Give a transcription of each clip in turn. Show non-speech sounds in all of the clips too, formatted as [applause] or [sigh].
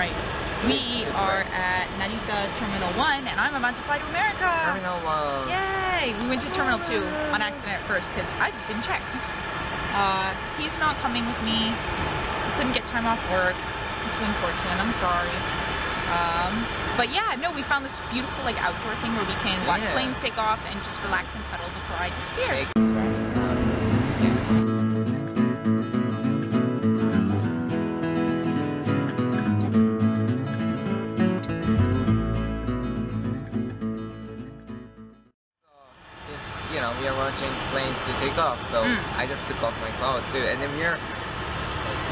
right. We are at Narita Terminal 1 and I'm about to fly to America. Terminal 1. Yay! We went to Terminal 2 on accident first because I just didn't check. Uh, he's not coming with me. Couldn't get time off work, which is unfortunate. I'm sorry. Um, but yeah, no, we found this beautiful like outdoor thing where we can watch Yeah. planes take off and just relax and cuddle before I disappear. You know we are watching planes to take off, so Mm. I just took off my clothes too, and then we're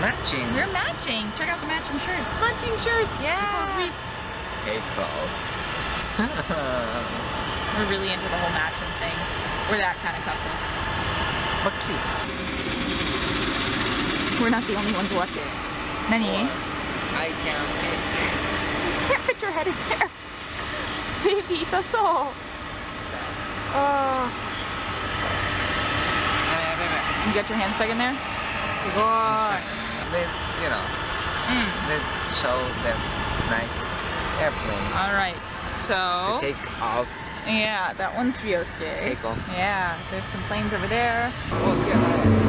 matching. We're matching. Check out the matching shirts. matching shirts Yeah. because we take off. [laughs] We're really into the whole matching thing. We're that kind of couple. but cute. We're not the only ones watching. Nani? I can fit. You can't fit your head in there. [laughs] Baby, that's all. You got your hand stuck in there? Good. Let's you know, Mm. let's show them nice airplanes All right, to so take off. yeah, that one's Ryosuke. Take off. Yeah, there's some planes over there. Scared.